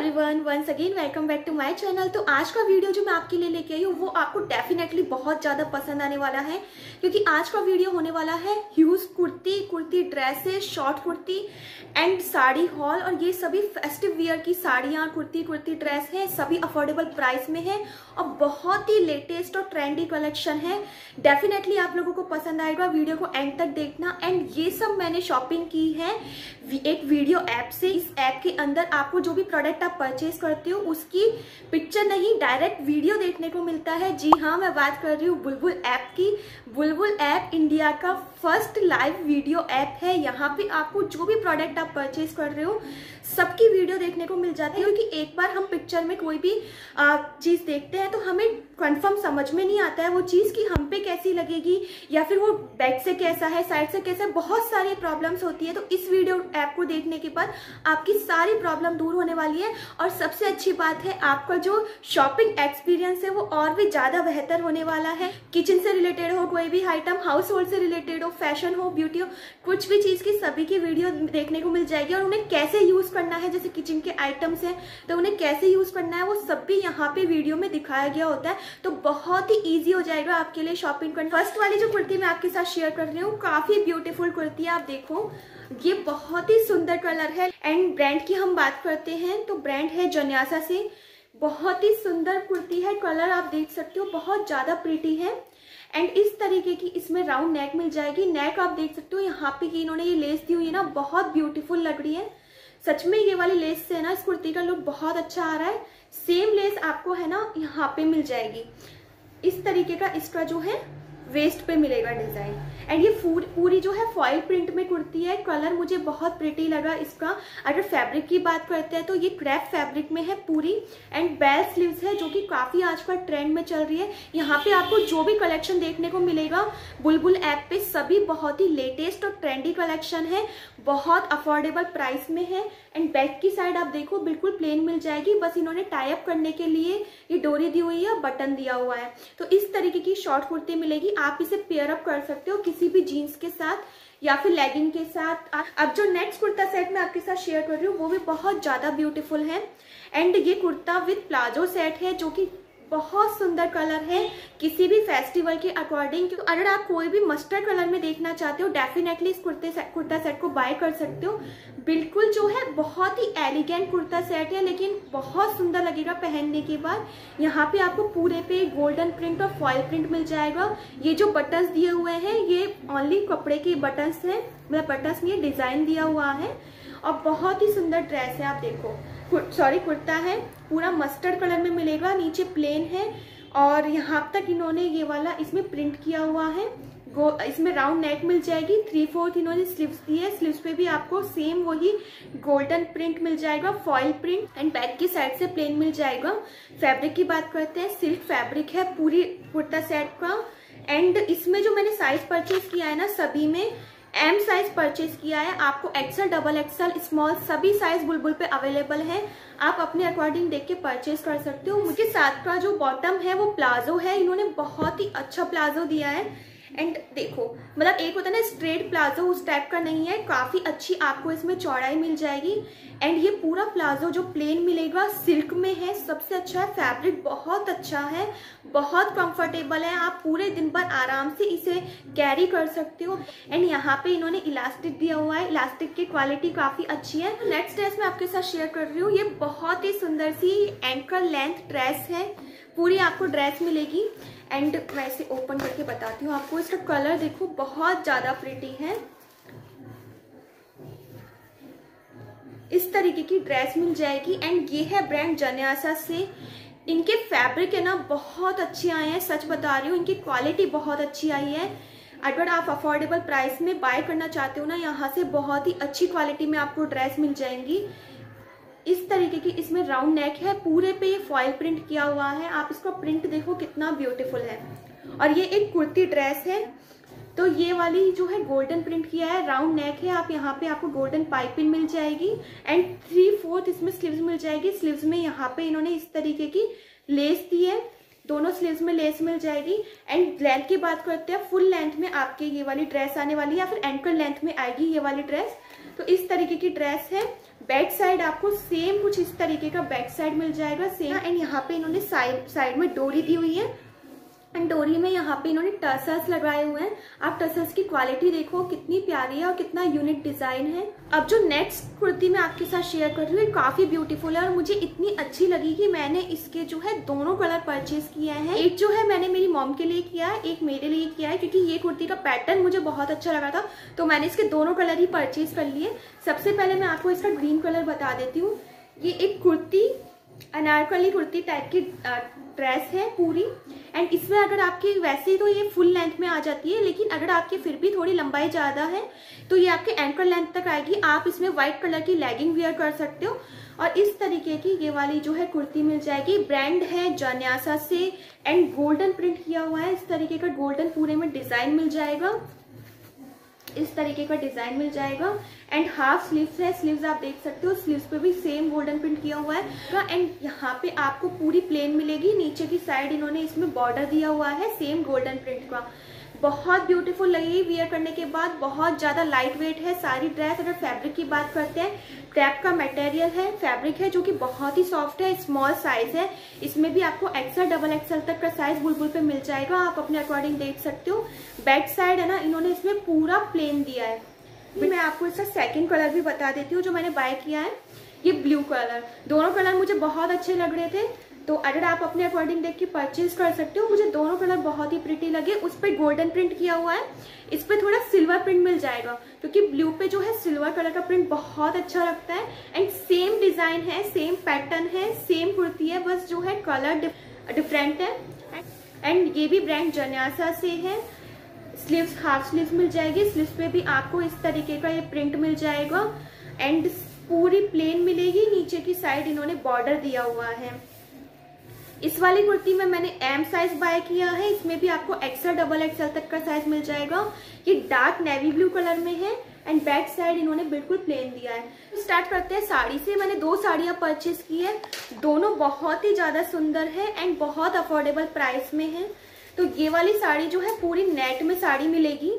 Everyone once again welcome back to my channel तो आज का वीडियो जो मैं आपके लिए लेके आई हूँ, वो आपको डेफिनेटली बहुत ज़्यादा पसंद आने वाला है, क्योंकि आज का वीडियो होने वाला है huge kurti kurti dresses short kurti and sari haul और ये सभी फेस्टिव वियर की साड़ियाँ, कुर्ती कुर्ती ड्रेस है, सभी अफोर्डेबल प्राइस में है और बहुत ही लेटेस्ट और ट्रेंडी कलेक्शन है। डेफिनेटली आप लोगों को पसंद आएगा वीडियो को एंड तक देखना एंड ये सब मैंने शॉपिंग की है। एक वीडियो ऐप से, इस ऐप के अंदर आपको जो भी प्रोडक्ट परचेज करती हो, उसकी पिक्चर नहीं डायरेक्ट वीडियो देखने को मिलता है। जी हाँ मैं बात कर रही हूँ, बुलबुल ऐप की। बुलबुल ऐप इंडिया का फ़र्स्ट लाइव वीडियो ऐप है। यहाँ पे आपको जो भी प्रोडक्ट आप परचेज कर रहे हो सबकी वीडियो देखने को मिल जाती है क्योंकि एक बार हम पिक्चर में कोई भी चीज़ देखते हैं तो हमें कंफर्म समझ में नहीं आता है वो चीज़ की हम पे कैसी लगेगी या फिर वो बैक से कैसा है साइड से कैसा है। बहुत सारी प्रॉब्लम्स होती है तो इस वीडियो ऐप को देखने के बाद आपकी सारी प्रॉब्लम दूर होने वाली है। और सबसे अच्छी बात है आपका जो शॉपिंग एक्सपीरियंस है वो और भी ज़्यादा बेहतर होने वाला है। किचन से रिलेटेड हो कोई भी आइटम हाउस होल्ड से रिलेटेड हो फ़ैशन हो ब्यूटी हो कुछ भी चीज़ की सभी की वीडियो देखने को मिल जाएगी और उन्हें कैसे यूज़ करना है, जैसे किचन के आइटम्स हैं तो उन्हें कैसे यूज़ करना है, वो सब भी यहाँ पे वीडियो में दिखाया गया होता है। तो बहुत ही ईजी हो जाएगा आपके लिए शॉपिंग करना। फ़र्स्ट वाली जो कुर्ती मैं आपके साथ शेयर कर रही हूँ, काफ़ी ब्यूटीफुल कुर्ती है, आप देखो। ये बहुत ही सुंदर कलर है। एंड ब्रांड की हम बात करते हैं तो ब्रांड है जन्यासा से। बहुत ही सुंदर कुर्ती है कलर आप देख सकते हो, बहुत ज़्यादा प्रीटी है। एंड इस तरीके की इसमें राउंड नेक मिल जाएगी। नेक आप देख सकते हो, यहाँ पे की इन्होंने ये लेस दी हुई है ना, बहुत ब्यूटीफुल लग रही है। सच में ये वाली लेस से है ना, इस कुर्ती का लुक बहुत अच्छा आ रहा है। सेम लेस आपको है ना, यहाँ पे मिल जाएगी। इस तरीके का इसका जो है वेस्ट पे मिलेगा डिज़ाइन एंड ये फ़ूड पूरी जो है फॉइल प्रिंट में कुर्ती है। कलर मुझे बहुत प्रिटी लगा इसका। अगर फैब्रिक की बात करते हैं तो ये क्रैप फैब्रिक में है पूरी। एंड बेल स्लीव्स है जो कि काफ़ी आजकल ट्रेंड में चल रही है। यहाँ पे आपको जो भी कलेक्शन देखने को मिलेगा, बुलबुल ऐप पे सभी बहुत ही लेटेस्ट और ट्रेंडी कलेक्शन है। बहुत अफोर्डेबल प्राइस में है। एंड बैक की साइड आप देखो, बिल्कुल प्लेन मिल जाएगी। बस इन्होंने टाई अप करने के लिए ये डोरी दी हुई है बटन दिया हुआ है। तो इस तरीके की शॉर्ट कुर्ती मिलेगी। आप इसे पेयर अप कर सकते हो। किसी भी जीन्स के साथ या फिर लेगिंग के साथ। अब जो नेक्स्ट कुर्ता सेट मैं आपके साथ शेयर कर रही हूँ, वो भी बहुत ज़्यादा ब्यूटीफुल है। एंड ये कुर्ता विथ प्लाजो सेट है, जो कि बहुत सुंदर कलर है। किसी भी फेस्टिवल के अकॉर्डिंग अगर आप कोई भी मस्टर्ड कलर में देखना चाहते हो डेफिनेटली इस कुर्ते सेट कुर्ता सेट को बाय कर सकते हो। बिल्कुल जो है, बहुत ही एलिगेंट कुर्ता सेट है, लेकिन बहुत सुंदर लगेगा पहनने के बाद। यहाँ पे आपको पूरे पे गोल्डन प्रिंट और फॉयल प्रिंट मिल जाएगा। ये जो बटन्स दिए हुए हैं, ये ओनली कपड़े के बटन्स हैं। मतलब बटन्स में डिज़ाइन दिया हुआ है। और बहुत ही सुंदर ड्रेस है, आप देखो। सॉरी कुर्ता है, पूरा मस्टर्ड कलर में मिलेगा, नीचे प्लेन है, और यहाँ तक इन्होंने ये वाला इसमें प्रिंट किया हुआ है गो इसमें राउंड नेक मिल जाएगी थ्री फोर्थ इन्होंने स्लीव्स दी है स्लीव्स पे भी आपको सेम वही गोल्डन प्रिंट मिल जाएगा फॉइल प्रिंट एंड बैक की साइड से प्लेन मिल जाएगा। फैब्रिक की बात करते हैं सिल्क फैब्रिक है, पूरी कुर्ता सेट का एंड इसमें जो मैंने साइज़ परचेज किया है ना, सभी में एम साइज़ परचेज किया है। आपको एक्सल डबल एक्सल स्मॉल सभी साइज़ बुलबुल पे अवेलेबल है। आप अपने अकॉर्डिंग देख के परचेज कर सकते हो। मुझे साथ का जो बॉटम है, वो प्लाजो है। इन्होंने बहुत ही अच्छा प्लाजो दिया है। एंड देखो मतलब एक होता है ना स्ट्रेट प्लाजो उस टाइप का नहीं है, काफ़ी अच्छी आपको इसमें चौड़ाई मिल जाएगी। एंड ये पूरा प्लाजो जो प्लेन मिलेगा सिल्क में है, सबसे अच्छा है फैब्रिक बहुत अच्छा है, बहुत कंफर्टेबल है, आप पूरे दिन भर आराम से इसे कैरी कर सकते हो। एंड यहाँ पे इन्होंने इलास्टिक दिया हुआ है इलास्टिक की क्वालिटी काफ़ी अच्छी है। नेक्स्ट ड्रेस मैं आपके साथ शेयर कर रही हूँ, ये बहुत ही सुंदर सी एंकल लेंथ ड्रेस है। पूरी आपको ड्रेस मिलेगी। एंड मैं इसे ओपन करके बताती हूँ। आपको इसका कलर देखो, बहुत ज़्यादा प्रिटी है। इस तरीके की ड्रेस मिल जाएगी। एंड ये है ब्रांड जन्यासा से। इनके फैब्रिक है ना, बहुत अच्छे आए हैं। सच बता रही हूँ, इनकी क्वालिटी बहुत अच्छी आई है। अगर आप अफोर्डेबल प्राइस में बाय करना चाहते हो ना, यहाँ से बहुत ही अच्छी क्वालिटी में आपको ड्रेस मिल जाएँगी। इस तरीके की इसमें राउंड नेक है, पूरे पे ये फॉइल प्रिंट किया हुआ है। आप इसका प्रिंट देखो कितना ब्यूटीफुल है। और ये एक कुर्ती ड्रेस है। तो ये वाली जो है गोल्डन प्रिंट किया है। राउंड नेक है। आप यहाँ पे आपको गोल्डन पाइपिंग मिल जाएगी। एंड थ्री फोर्थ इसमें स्लीव्स मिल जाएगी। स्लीव्स में यहाँ पे इन्होंने इस तरीके की लेस दी है। दोनों स्लीव्स में लेस मिल जाएगी। एंड लेंथ की बात करते हैं फुल लेंथ में आपके ये वाली ड्रेस आने वाली है या फिर एंकल लेंथ में आएगी ये वाली ड्रेस तो इस तरीके की ड्रेस है। बैक साइड आपको सेम कुछ इस तरीके का बैक साइड मिल जाएगा सेम एंड यहाँ पे इन्होंने साइड साइड में डोरी दी हुई है। डोरी में यहाँ पे इन्होंने टसल्स लगाए हुए हैं। आप टसल्स की क्वालिटी देखो, कितनी प्यारी है और कितना यूनिक डिज़ाइन है। अब जो नेक्स्ट कुर्ती मैं आपके साथ शेयर कर रही हूँ काफ़ी ब्यूटीफुल है और मुझे इतनी अच्छी लगी कि मैंने इसके जो है दोनों कलर परचेज किया है। एक जो है मैंने मेरी मॉम के लिए किया है, एक मेरे लिए किया है, क्योंकि ये कुर्ती का पैटर्न मुझे बहुत अच्छा लगा था। तो मैंने इसके दोनों कलर ही परचेज कर लिए। सबसे पहले मैं आपको इसका ग्रीन कलर बता देती हूँ। ये एक कुर्ती अनारकली कुर्ती टाइप की ड्रेस है पूरी। एंड इसमें अगर आपकी, वैसे तो ये फुल लेंथ में आ जाती है, लेकिन अगर आपकी फिर भी थोड़ी लंबाई ज़्यादा है तो ये आपके एंकल लेंथ तक आएगी। आप इसमें व्हाइट कलर की लेगिंग वेयर कर सकते हो। और इस तरीके की ये वाली जो है कुर्ती मिल जाएगी। ब्रांड है जन्यासा से एंड गोल्डन प्रिंट किया हुआ है। इस तरीके का गोल्डन पूरे में डिज़ाइन मिल जाएगा। इस तरीके का डिज़ाइन मिल जाएगा। एंड हाफ़ स्लीव्स है स्लीव्स आप देख सकते हो स्लीव्स पे भी सेम गोल्डन प्रिंट किया हुआ है। एंड यहाँ पे आपको पूरी प्लेन मिलेगी, नीचे की साइड इन्होंने इसमें बॉर्डर दिया हुआ है सेम गोल्डन प्रिंट का। बहुत ब्यूटीफुल लगेगी वियर करने के बाद। बहुत ज़्यादा लाइट वेट है। सारी ड्रेस अगर फैब्रिक की बात करते हैं क्रैप का मटेरियल है फैब्रिक है, जो कि बहुत ही सॉफ्ट है स्मॉल साइज़ है। इसमें भी आपको एक्सल डबल एक्सल तक का साइज़ बुलबुल पे मिल जाएगा। आप अपने अकॉर्डिंग देख सकते हो। बैक साइड है ना, इन्होंने इसमें पूरा प्लेन दिया है। मैं आपको इसका सेकेंड कलर भी बता देती हूँ, जो मैंने बाय किया है। ये ब्लू कलर दोनों कलर मुझे बहुत अच्छे लग रहे थे। तो अगर आप अपने अकॉर्डिंग देख के परचेज कर सकते हो, मुझे दोनों कलर बहुत ही प्रिटी लगे। उस पर गोल्डन प्रिंट किया हुआ है। इस पर थोड़ा सिल्वर प्रिंट मिल जाएगा, क्योंकि ब्लू पे जो है सिल्वर कलर का प्रिंट बहुत अच्छा लगता है। एंड सेम डिज़ाइन है सेम पैटर्न है सेम कुर्ती है, बस जो है कलर डिफरेंट है। एंड ये भी ब्रांड जन्यासा से है। स्लीव्स हाफ़ स्लीव्स मिल जाएगी। स्लीव्स पे भी आपको इस तरीके का ये प्रिंट मिल जाएगा। एंड पूरी प्लेन मिलेगी। नीचे की साइड इन्होंने बॉर्डर दिया हुआ है। इस वाली कुर्ती में मैंने एम साइज़ बाय किया है, इसमें भी आपको एक्सल डबल एक्सल तक का साइज़ मिल जाएगा। ये डार्क नेवी ब्लू कलर में है एंड बैक साइड इन्होंने बिल्कुल प्लेन दिया है। स्टार्ट करते हैं साड़ी से। मैंने दो साड़ियाँ परचेज की है। दोनों बहुत ही ज़्यादा सुंदर है एंड बहुत अफोर्डेबल प्राइस में है। तो ये वाली साड़ी जो है पूरी नेट में साड़ी मिलेगी।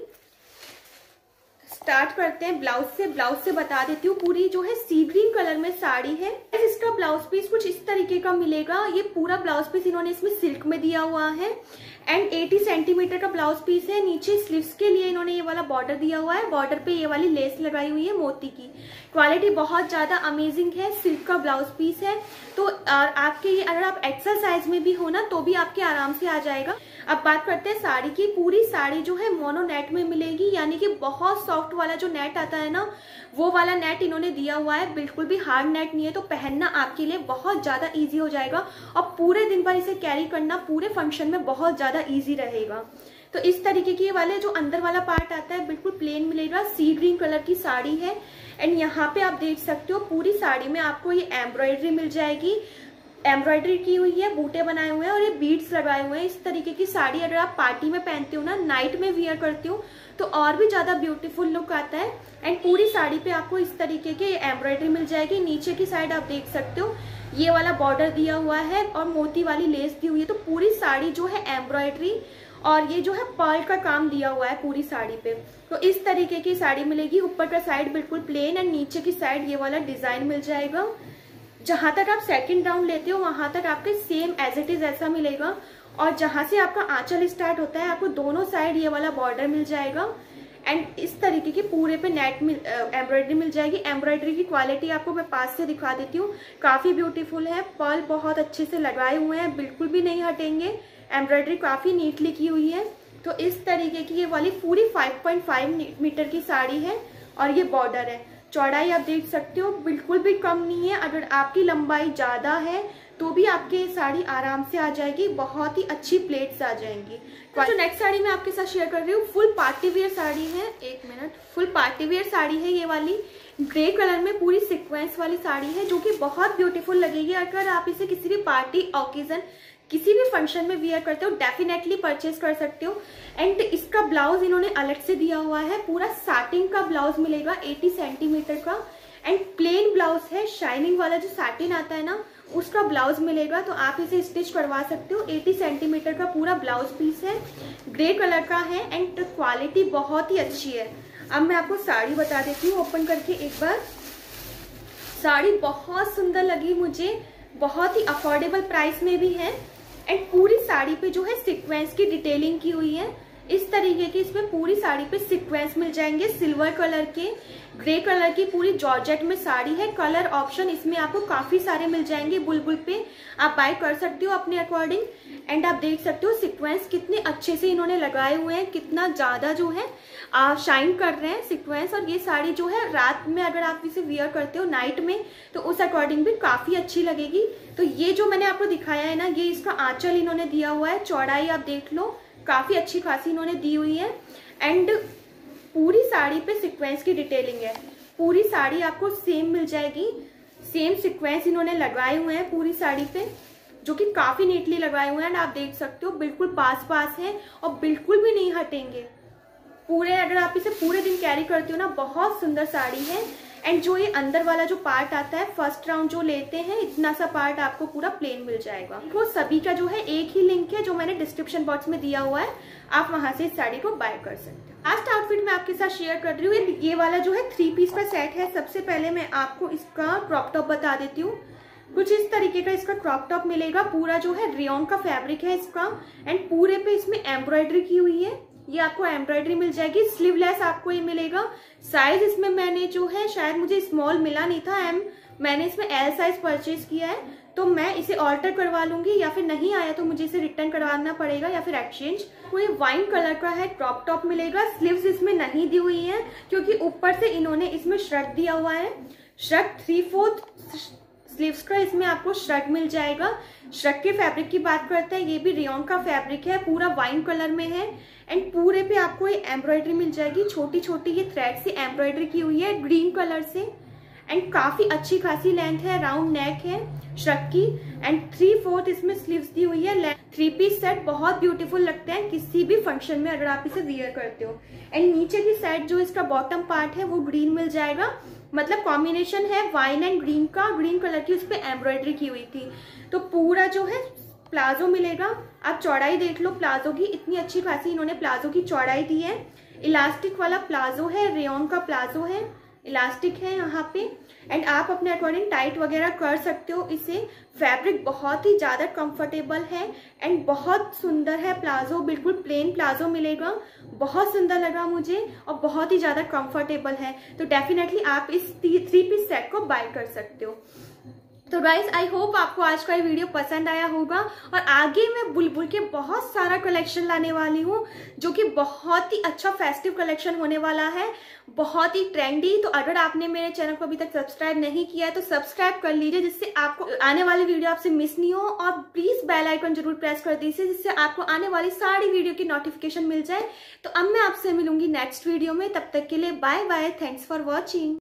स्टार्ट करते हैं ब्लाउज से ब्लाउज से बता देती हूँ। पूरी जो है सी ग्रीन कलर में साड़ी है। इसका ब्लाउज पीस कुछ इस तरीके का मिलेगा। ये पूरा ब्लाउज पीस इन्होंने इसमें सिल्क में दिया हुआ है। एंड 80 सेंटीमीटर का ब्लाउज पीस है। नीचे स्लीव्स के लिए इन्होंने ये वाला बॉर्डर दिया हुआ है। बॉर्डर पे ये वाली लेस लगाई हुई है मोती की। क्वालिटी बहुत ज़्यादा अमेजिंग है। सिल्क का ब्लाउज पीस है। तो आपके ये अगर आप एक्सल साइज़ में भी हो ना तो भी आपके आराम से आ जाएगा। अब बात करते हैं साड़ी की। पूरी साड़ी जो है मोनो नेट में मिलेगी। यानी कि बहुत सॉफ्ट वाला जो नेट आता है ना, वो वाला नेट इन्होंने दिया हुआ है। बिल्कुल भी हार्ड नेट नहीं है तो पहनना आपके लिए बहुत ज़्यादा इजी हो जाएगा। और पूरे दिन भर इसे कैरी करना, पूरे फ़ंक्शन में बहुत ज़्यादा ईजी रहेगा। तो इस तरीके की वाले जो अंदर वाला पार्ट आता है, बिल्कुल प्लेन मिलेगा। सी ग्रीन कलर की साड़ी है। एंड यहाँ पे आप देख सकते हो, पूरी साड़ी में आपको ये एम्ब्रॉयडरी मिल जाएगी। एम्ब्रॉयडरी की हुई है, बूटे बनाए हुए हैं और ये बीड्स लगाए हुए हैं। इस तरीके की साड़ी अगर आप पार्टी में पहनते हो ना नाइट में वियर करते हो तो और भी ज़्यादा ब्यूटीफुल लुक आता है। एंड पूरी साड़ी पे आपको इस तरीके की एम्ब्रॉयडरी मिल जाएगी। नीचे की साइड आप देख सकते हो ये वाला बॉर्डर दिया हुआ है और मोती वाली लेस दी हुई है। तो पूरी साड़ी जो है एम्ब्रॉयडरी और ये जो है पर्ल का काम दिया हुआ है पूरी साड़ी पे। तो इस तरीके की साड़ी मिलेगी। ऊपर का साइड बिल्कुल प्लेन एंड नीचे की साइड ये वाला डिज़ाइन मिल जाएगा। जहाँ तक आप सेकंड राउंड लेते हो, वहाँ तक आपके सेम एज इट इज़ ऐसा मिलेगा। और जहाँ से आपका आंचल स्टार्ट होता है, आपको दोनों साइड ये वाला बॉर्डर मिल जाएगा। एंड इस तरीके की पूरे पे नेट मिल एम्ब्रॉयडरी मिल जाएगी। एम्ब्रॉयडरी की क्वालिटी आपको मैं पास से दिखा देती हूँ। काफ़ी ब्यूटीफुल है। पर्ल बहुत अच्छे से लगाए हुए हैं। बिल्कुल भी नहीं हटेंगे। एम्ब्रॉयडरी काफ़ी नीटली की हुई है। तो इस तरीके की ये वाली पूरी 5.5 मीटर की साड़ी है और ये बॉर्डर है। चौड़ाई आप देख सकते हो। बिल्कुल भी कम नहीं है। अगर आपकी लंबाई ज़्यादा है तो भी आपके ये साड़ी आराम से आ जाएगी बहुत ही अच्छी प्लेट्स आ जाएँगी। तो जो नेक्स्ट साड़ी मैं आपके साथ शेयर कर रही हूँ। फुल पार्टी वेयर साड़ी है एक minute full party wear sari है ये वाली। ग्रे कलर में पूरी सिक्वेंस वाली साड़ी है जो कि बहुत ब्यूटीफुल लगेगी। अगर आप इसे किसी भी पार्टी ओकेजन किसी भी फ़ंक्शन में वियर करते हो डेफिनेटली परचेज कर सकते हो। एंड इसका ब्लाउज इन्होंने अलग से दिया हुआ है। पूरा साटिंग का ब्लाउज मिलेगा 80 सेंटीमीटर का। एंड प्लेन ब्लाउज है शाइनिंग वाला जो साटिन आता है ना, उसका ब्लाउज मिलेगा तो आप इसे स्टिच करवा सकते हो। 80 सेंटीमीटर का पूरा ब्लाउज पीस है ग्रे कलर का है एंड क्वालिटी बहुत ही अच्छी है। अब मैं आपको साड़ी बता देती हूँ ओपन करके एक बार। साड़ी बहुत सुंदर लगी मुझे, बहुत ही अफोर्डेबल प्राइस में भी है। एंड पूरी साड़ी पे जो है सिक्वेंस की डिटेलिंग की हुई है। इस तरीके की इसमें पूरी साड़ी पे सिक्वेंस मिल जाएँगे। सिल्वर कलर के ग्रे कलर की पूरी जॉर्जेट में साड़ी है। कलर ऑप्शन इसमें आपको काफ़ी सारे मिल जाएँगे बुलबुल पे। आप बाय कर सकते हो अपने अकॉर्डिंग एंड आप देख सकते हो सिक्वेंस कितने अच्छे से इन्होंने लगाए हुए हैं, कितना ज़्यादा जो है शाइन कर रहे हैं सिक्वेंस और ये साड़ी जो है रात में अगर आप इसे वियर करते हो नाइट में तो उस अकॉर्डिंग भी काफ़ी अच्छी लगेगी। तो ये जो मैंने आपको दिखाया है ना, ये इसका आंचल इन्होंने दिया हुआ है। चौड़ाई आप देख लो काफ़ी अच्छी खासी इन्होंने दी हुई है। एंड पूरी साड़ी पे सिक्वेंस की डिटेलिंग है। पूरी साड़ी आपको सेम मिल जाएगी। सेम सिक्वेंस इन्होंने लगाए हुए हैं पूरी साड़ी पे, जो कि काफ़ी नीटली लगाए हुए हैं। आप देख सकते हो, बिल्कुल पास पास है और बिल्कुल भी नहीं हटेंगे। पूरे, अगर आप इसे पूरे दिन कैरी करते हो ना, बहुत सुंदर साड़ी है। एंड जो ये अंदर वाला जो पार्ट आता है फ़र्स्ट राउंड जो लेते हैं, इतना सा पार्ट आपको पूरा प्लेन मिल जाएगा। वो सभी का जो है एक ही लिंक है, जो मैंने डिस्क्रिप्शन बॉक्स में दिया हुआ है। आप वहाँ से इस साड़ी को बाय कर सकते हैं। लास्ट आउटफिट मैं आपके साथ शेयर कर रही हूँ। ये वाला जो है थ्री पीस का सेट है। सबसे पहले मैं आपको इसका क्रॉप टॉप बता देती हूँ। कुछ इस तरीके का इसका क्रॉप टॉप मिलेगा। पूरा जो है रियोन का फैब्रिक है इसका। एंड पूरे पे इसमें एम्ब्रॉयडरी की हुई है। ये आपको एम्ब्रॉयडरी मिल जाएगी स्लीवलेस आपको ये मिलेगा। साइज़ इसमें मैंने जो है, शायद मुझे स्मॉल मिला नहीं था एम मैंने इसमें एल साइज़ परचेज किया है तो मैं इसे ऑल्टर करवा लूँगी या फिर नहीं आया तो मुझे इसे रिटर्न करवाना पड़ेगा या फिर एक्सचेंज कोई वाइन कलर का है क्रॉप टॉप मिलेगा स्लीव्स इसमें नहीं दी हुई है, क्योंकि ऊपर से इन्होंने इसमें श्रग दिया हुआ है। श्रग थ्री फोर्थ स्लीव्स का इसमें आपको श्रग मिल जाएगा। श्रग के फैब्रिक की बात करते हैं, ये भी रियोन का फैब्रिक है, पूरा वाइन कलर में है। एंड पूरे पे आपको ये एम्ब्रॉयडरी मिल जाएगी। छोटी छोटी ये थ्रेड से एम्ब्रॉयडरी की हुई है ग्रीन कलर से। एंड काफ़ी अच्छी खासी लेंथ है राउंड नेक है श्रक की। एंड थ्री फोर्थ इसमें स्लीव्स दी हुई है थ्री पीस सेट बहुत ब्यूटीफुल लगते हैं। किसी भी फ़ंक्शन में अगर आप इसे वियर करते हो। एंड नीचे की साइड जो इसका बॉटम पार्ट है, वो ग्रीन मिल जाएगा। मतलब कॉम्बिनेशन है वाइन एंड ग्रीन का। ग्रीन कलर की उस पर एम्ब्रॉयडरी की हुई थी। तो पूरा जो है प्लाजो मिलेगा। आप चौड़ाई देख लो, प्लाजो की इतनी अच्छी खासी इन्होंने प्लाजो की चौड़ाई दी है। इलास्टिक वाला प्लाजो है रेन का प्लाजो है, इलास्टिक है यहाँ पे। एंड आप अपने अकॉर्डिंग टाइट वगैरह कर सकते हो इसे। फैब्रिक बहुत ही ज़्यादा कंफर्टेबल है एंड बहुत सुंदर है प्लाजो, बिल्कुल प्लेन प्लाजो मिलेगा। बहुत सुंदर लगा मुझे और बहुत ही ज़्यादा कंफर्टेबल है। तो डेफिनेटली आप इस थ्री पीस सेट को बाय कर सकते हो। तो गाइज़ आई होप आपको आज का ये वीडियो पसंद आया होगा। और आगे मैं बुलबुल के बहुत सारा कलेक्शन लाने वाली हूँ, जो कि बहुत ही अच्छा फेस्टिव कलेक्शन होने वाला है, बहुत ही ट्रेंडी तो अगर आपने मेरे चैनल को अभी तक सब्सक्राइब नहीं किया है तो सब्सक्राइब कर लीजिए, जिससे आपको आने वाली वीडियो आपसे मिस नहीं हो। और प्लीज़ बेल आइकन ज़रूर प्रेस कर दीजिए, जिससे आपको आने वाली सारी वीडियो की नोटिफिकेशन मिल जाए। तो अब मैं आपसे मिलूँगी नेक्स्ट वीडियो में। तब तक के लिए bye bye thanks for watching